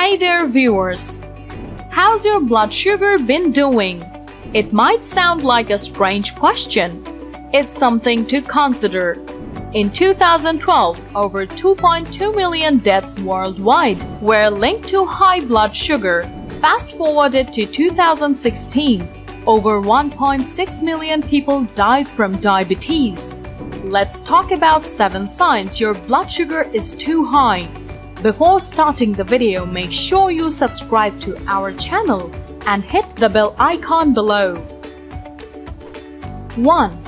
Hey there, viewers! How's your blood sugar been doing? It might sound like a strange question. It's something to consider. In 2012, over 2.2 million deaths worldwide were linked to high blood sugar. Fast forwarded to 2016, over 1.6 million people died from diabetes. Let's talk about 7 signs your blood sugar is too high. Before starting the video, make sure you subscribe to our channel and hit the bell icon below. 1.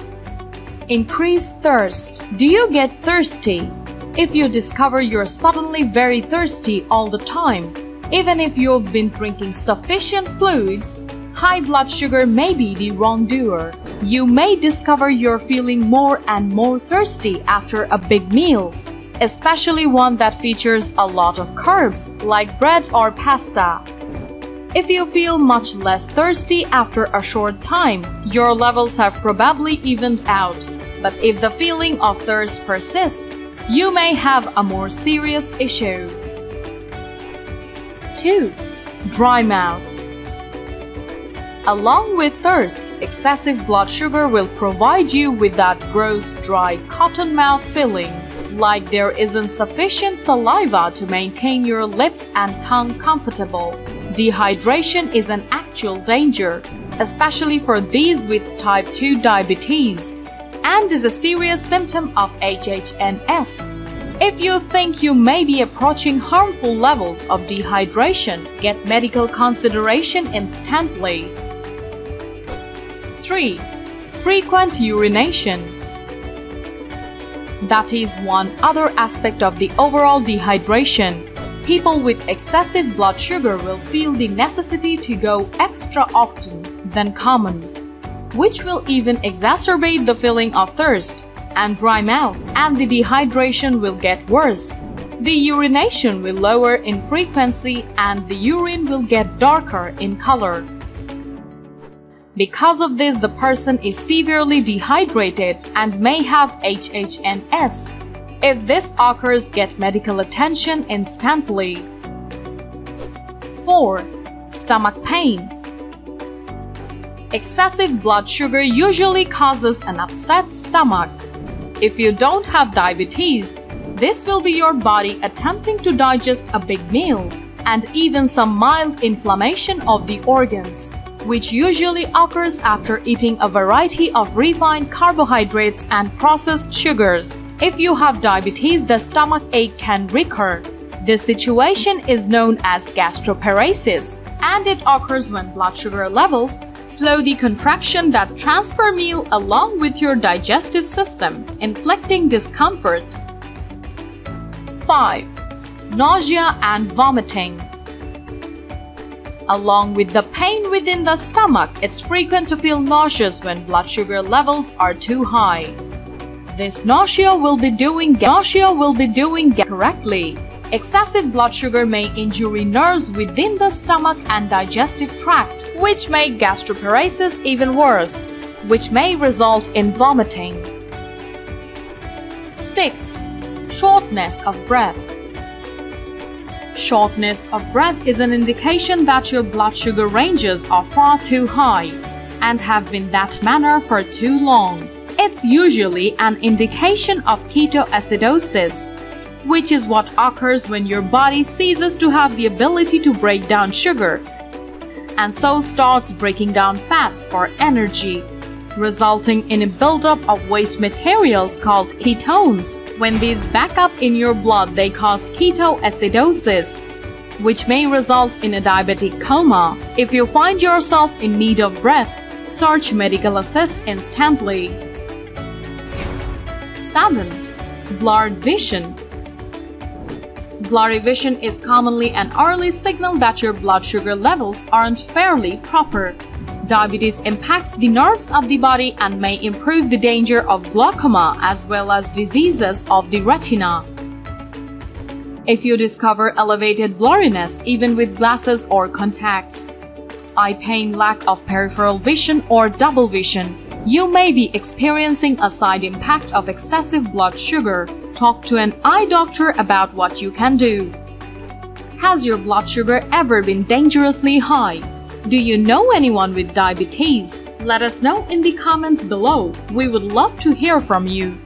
Increased thirst. Do you get thirsty? If you discover you're suddenly very thirsty all the time, even if you've been drinking sufficient fluids, high blood sugar may be the wrongdoer. You may discover you're feeling more and more thirsty after a big meal especially one that features a lot of carbs like bread or pasta. If you feel much less thirsty after a short time, your levels have probably evened out. But if the feeling of thirst persists, you may have a more serious issue. 2. Dry mouth Along with thirst, excessive blood sugar will provide you with that gross, dry, cotton mouth feeling like there isn't sufficient saliva to maintain your lips and tongue comfortable. Dehydration is an actual danger, especially for these with type 2 diabetes, and is a serious symptom of HHNS. If you think you may be approaching harmful levels of dehydration, get medical consideration instantly. 3. Frequent urination that is one other aspect of the overall dehydration. People with excessive blood sugar will feel the necessity to go extra often than common, which will even exacerbate the feeling of thirst and dry mouth, and the dehydration will get worse. The urination will lower in frequency and the urine will get darker in color. Because of this, the person is severely dehydrated and may have HHNS. If this occurs, get medical attention instantly. 4. Stomach pain. Excessive blood sugar usually causes an upset stomach. If you don't have diabetes, this will be your body attempting to digest a big meal and even some mild inflammation of the organs which usually occurs after eating a variety of refined carbohydrates and processed sugars. If you have diabetes, the stomach ache can recur. This situation is known as gastroparesis, and it occurs when blood sugar levels slow the contraction that transfer meal along with your digestive system, inflicting discomfort. 5. Nausea and vomiting Along with the pain within the stomach, it's frequent to feel nauseous when blood sugar levels are too high. This nausea will be doing nausea will be doing correctly. Excessive blood sugar may injure nerves within the stomach and digestive tract, which make gastroparesis even worse, which may result in vomiting. 6. Shortness of breath Shortness of breath is an indication that your blood sugar ranges are far too high and have been that manner for too long. It's usually an indication of ketoacidosis, which is what occurs when your body ceases to have the ability to break down sugar and so starts breaking down fats for energy resulting in a buildup of waste materials called ketones. When these back up in your blood, they cause ketoacidosis, which may result in a diabetic coma. If you find yourself in need of breath, search medical assist instantly. 7. Blurred vision Blurry vision is commonly an early signal that your blood sugar levels aren't fairly proper. Diabetes impacts the nerves of the body and may improve the danger of glaucoma as well as diseases of the retina. If you discover elevated blurriness even with glasses or contacts, eye pain, lack of peripheral vision or double vision, you may be experiencing a side impact of excessive blood sugar. Talk to an eye doctor about what you can do. Has your blood sugar ever been dangerously high? Do you know anyone with diabetes? Let us know in the comments below. We would love to hear from you.